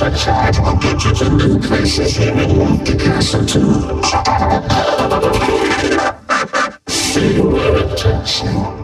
the charge will get you to new places you would love to castle to. See where it takes you.